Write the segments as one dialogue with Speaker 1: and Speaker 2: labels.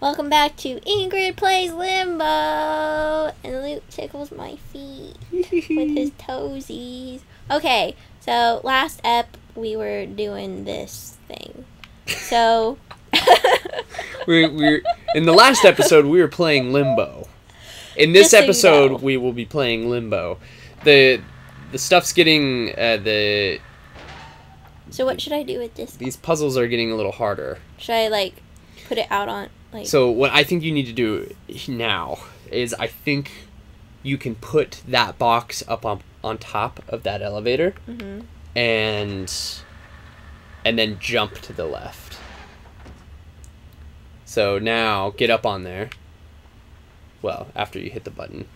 Speaker 1: Welcome back to Ingrid Plays Limbo! And Luke tickles my feet with his toesies. Okay, so last ep we were doing this thing. So
Speaker 2: we we in the last episode we were playing Limbo. In this
Speaker 1: Just so you
Speaker 2: episode
Speaker 1: know.
Speaker 2: we will be playing Limbo. The the stuff's getting uh, the
Speaker 1: so what should I do with this?
Speaker 2: these puzzles are getting a little harder.
Speaker 1: Should I like put it out on like
Speaker 2: So what I think you need to do now is I think you can put that box up on on top of that elevator
Speaker 1: Mhm.
Speaker 2: and and then jump to the left. So now get up on there. Well, after you hit the button.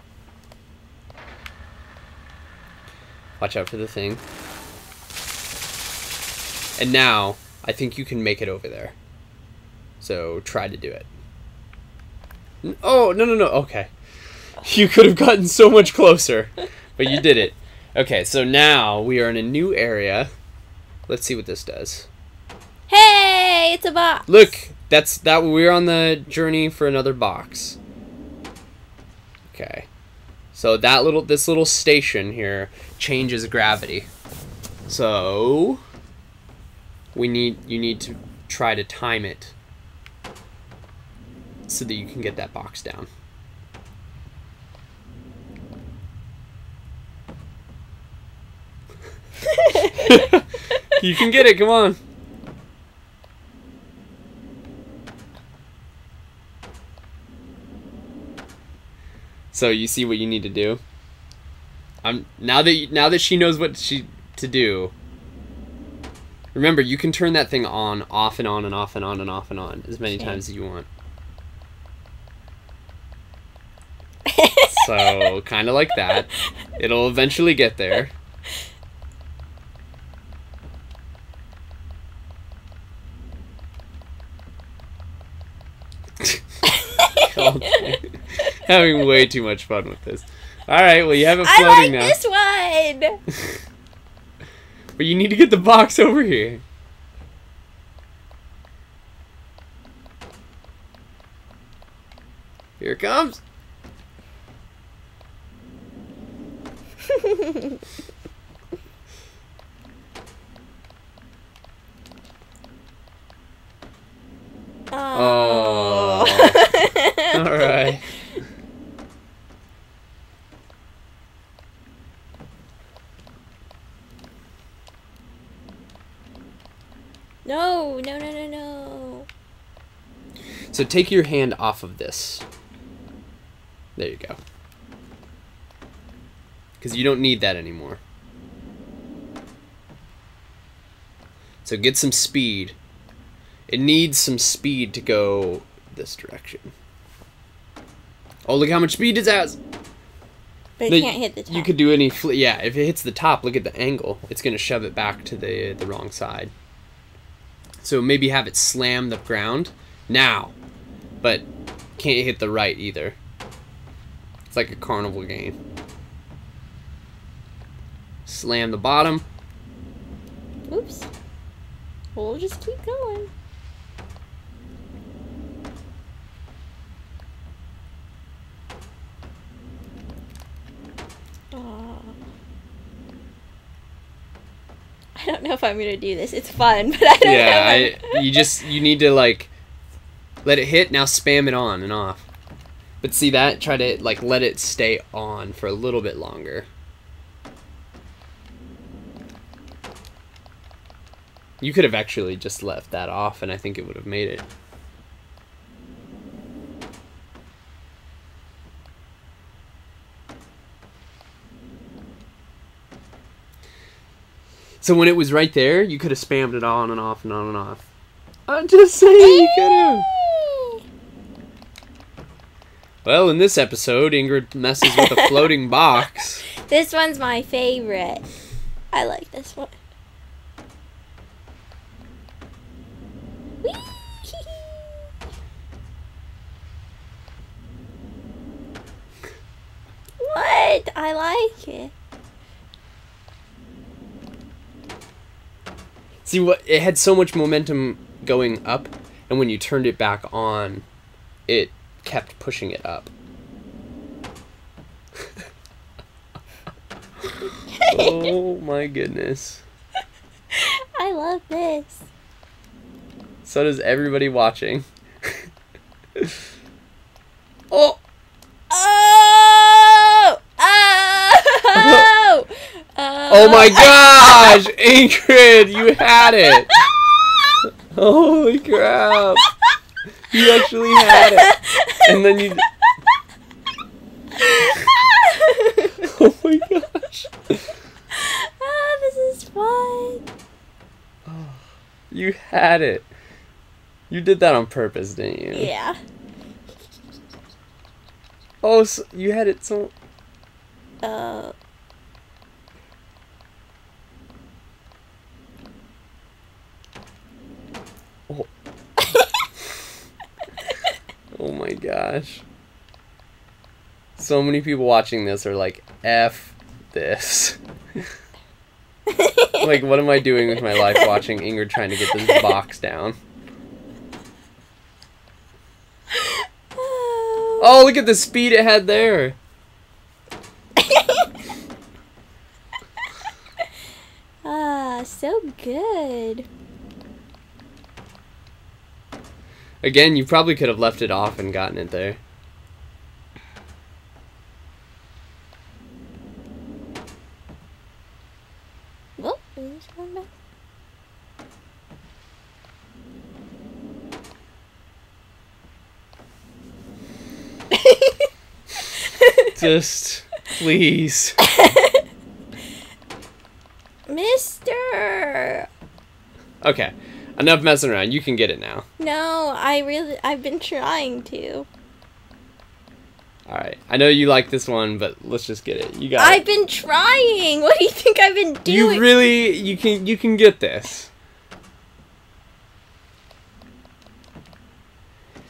Speaker 2: Watch out for the thing. And now I think you can make it over there. So try to do it. Oh, no, no, no. Okay. You could have gotten so much closer, but you did it. Okay, so now we are in a new area. Let's see what this does.
Speaker 1: Hey, it's a box.
Speaker 2: Look, that's that we're on the journey for another box. Okay. So that little this little station here changes gravity. So we need you need to try to time it so that you can get that box down. you can get it, come on. So you see what you need to do. I'm now that now that she knows what she to do. Remember, you can turn that thing on, off and on and off and on and off and on as many
Speaker 1: Okay.
Speaker 2: times as you want. So kind of like that. It'll eventually get there. Okay. Having way too much fun with this. All right, well you have it floating I
Speaker 1: like
Speaker 2: now,
Speaker 1: this one.
Speaker 2: but you need to get the box over here. Here it comes.
Speaker 1: Oh.
Speaker 2: All right.
Speaker 1: No, no, no, no, no.
Speaker 2: So take your hand off of this. There you go. Because you don't need that anymore. So get some speed. It needs some speed to go this direction. Oh, look how much speed it has!
Speaker 1: But it can't hit the top.
Speaker 2: You could do any. Fl- yeah, if it hits the top, look at the angle. It's gonna shove it back to the the wrong side. So maybe have it slam the ground now, but can't hit the right either. It's like a carnival game. Slam the bottom.
Speaker 1: Oops. We'll just keep going. Aw. I don't know if I'm gonna do this. It's fun, but I don't know.
Speaker 2: Yeah, I, you just you need to like let it hit. Now spam it on and off. But see that? Try to like let it stay on for a little bit longer. You could have actually just left that off, and I think it would have made it. So when it was right there, you could have spammed it on and off and on and off. I'm just saying you could have. Well, in this episode, Ingrid messes with a floating box.
Speaker 1: This one's my favorite. I like this one. What? I like it.
Speaker 2: See what it had so much momentum going up, and when you turned it back on, it kept pushing it up. oh my goodness.
Speaker 1: I love this.
Speaker 2: So does everybody watching. oh!
Speaker 1: Oh! Oh!
Speaker 2: Oh my gosh! Ingrid, you had it! Holy crap! You actually had it! And then you. Oh my gosh!
Speaker 1: ah, this is fun.
Speaker 2: You had it! You did that on purpose, didn't you?
Speaker 1: Yeah.
Speaker 2: Oh, so you had it so.
Speaker 1: Uh,
Speaker 2: Oh. oh my gosh. So many people watching this are like, F this. like, what am I doing with my life watching Ingrid trying to get this box down? Oh, look at the speed it had there.
Speaker 1: ah, so good.
Speaker 2: Again, you probably could have left it off and gotten it there.
Speaker 1: Well, there's one back.
Speaker 2: Just, please.
Speaker 1: Mister.
Speaker 2: Okay, enough messing around. You can get it now.
Speaker 1: No, I really, I've been trying to.
Speaker 2: All right. I know you like this one, but let's just get it. You got
Speaker 1: I've
Speaker 2: it.
Speaker 1: been trying. What do you think I've been doing?
Speaker 2: You really you can you can get this.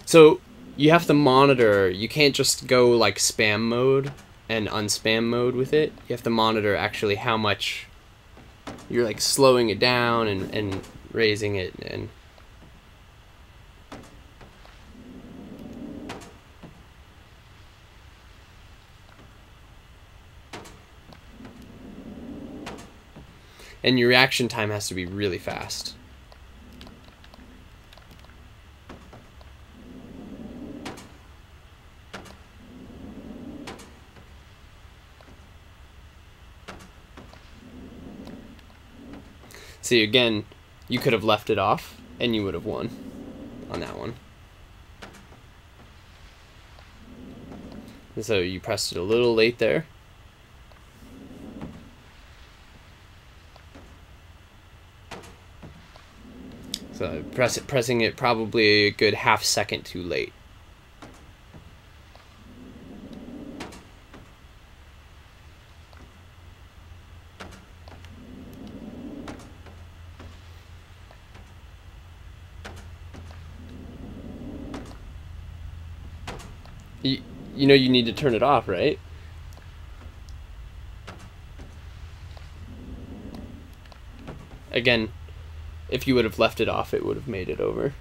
Speaker 2: So you have to monitor. You can't just go like spam mode and unspam mode with it. You have to monitor actually how much you're like slowing it down and and raising it and and your reaction time has to be really fast. See, again, you could have left it off and you would have won on that one. And so you pressed it a little late there. So press it, pressing it probably a good half second too late. You, know you need to turn it off, right? Again, if you would have left it off, it would have made it over.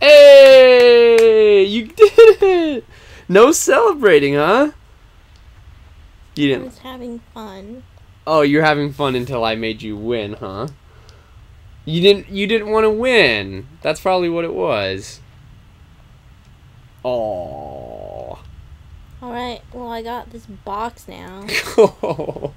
Speaker 2: Hey! You did it! No celebrating, huh? You didn't.
Speaker 1: I was having fun.
Speaker 2: Oh, you're having fun until I made you win, huh? You didn't. You didn't want to win. That's probably what it was. Oh.
Speaker 1: All right. Well, I got this box now.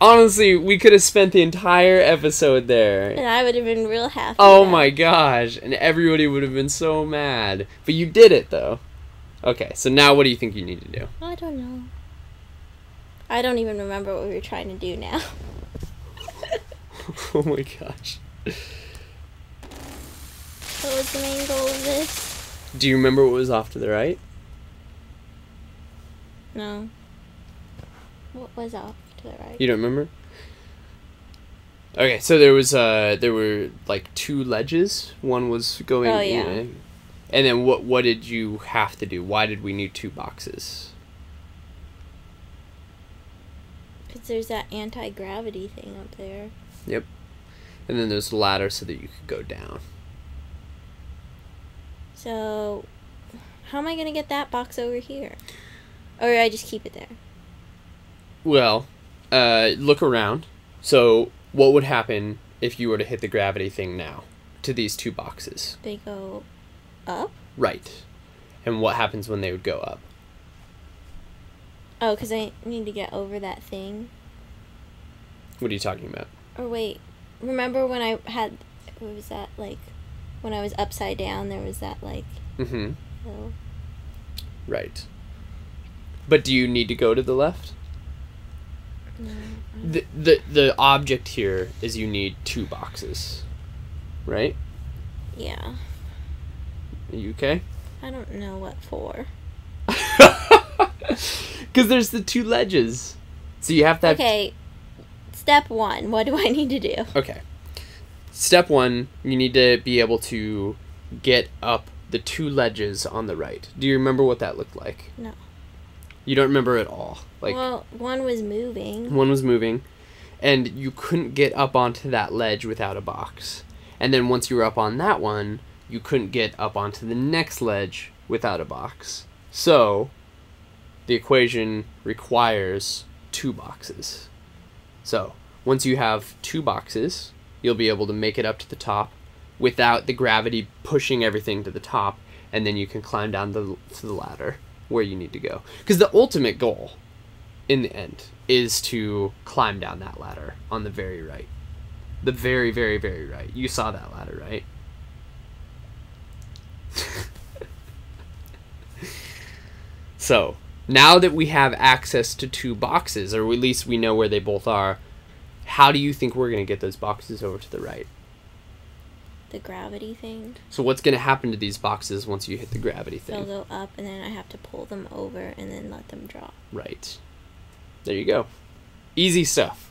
Speaker 2: Honestly, we could have spent the entire episode there.
Speaker 1: And I would have been real happy.
Speaker 2: Oh my gosh, and everybody would have been so mad. But you did it though. Okay, so now what do you think you need to do?
Speaker 1: I don't know. I don't even remember what we were trying to do now.
Speaker 2: oh my gosh.
Speaker 1: What was the main goal of this?
Speaker 2: Do you remember what was off to the right?
Speaker 1: No. What was off to the right?
Speaker 2: You don't remember? Okay, so there was uh there were like two ledges. One was going
Speaker 1: Oh, yeah.
Speaker 2: in. And then what what did you have to do? Why did we need two boxes?
Speaker 1: Because there's that anti gravity thing up there.
Speaker 2: And then there's a ladder so that you could go down.
Speaker 1: So, how am I gonna get that box over here? Or I just keep it there?
Speaker 2: Well, uh, look around. So, what would happen if you were to hit the gravity thing now to these two boxes?
Speaker 1: They go up?
Speaker 2: Right. And what happens when they would go up?
Speaker 1: Oh, because I need to get over that thing.
Speaker 2: What are you talking about?
Speaker 1: Or wait, remember when I had, what was that, like, when I was upside down, there was that, like,
Speaker 2: Mm-hmm.
Speaker 1: little,
Speaker 2: Right. But do you need to go to the left?
Speaker 1: no,
Speaker 2: The, the the object here is you need two boxes. Right?
Speaker 1: yeah.
Speaker 2: Are you okay?
Speaker 1: I don't know what for.
Speaker 2: Because there's the two ledges. So you have to have
Speaker 1: Okay, step one, what do I need to do?
Speaker 2: Okay. Step one, you need to be able to get up the two ledges on the right. Do you remember what that looked like?
Speaker 1: No.
Speaker 2: You don't remember at all. Like
Speaker 1: well, one was moving.
Speaker 2: one was moving, and you couldn't get up onto that ledge without a box. And then once you were up on that one, you couldn't get up onto the next ledge without a box. So, the equation requires two boxes. So, once you have two boxes, you'll be able to make it up to the top without the gravity pushing everything to the top, and then you can climb down the, to the ladder where you need to go. Because the ultimate goal in the end is to climb down that ladder on the very right. The very, very, very right. You saw that ladder, right? so, now that we have access to two boxes, or at least we know where they both are, how do you think we're going to get those boxes over to the right?
Speaker 1: The gravity thing.
Speaker 2: So, what's going to happen to these boxes once you hit the gravity thing?
Speaker 1: They'll go up, and then I have to pull them over and then let them drop.
Speaker 2: Right. There you go. Easy stuff.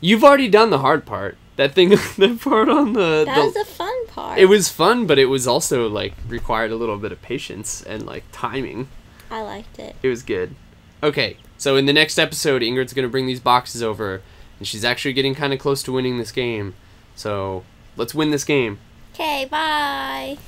Speaker 2: You've already done the hard part. That thing, that part on the.
Speaker 1: That
Speaker 2: the-
Speaker 1: was the fun part.
Speaker 2: it was fun, but it was also like required a little bit of patience and like timing.
Speaker 1: I liked it.
Speaker 2: It was good. Okay, so in the next episode, Ingrid's gonna bring these boxes over, and she's actually getting kind of close to winning this game. So let's win this game.
Speaker 1: Okay, bye.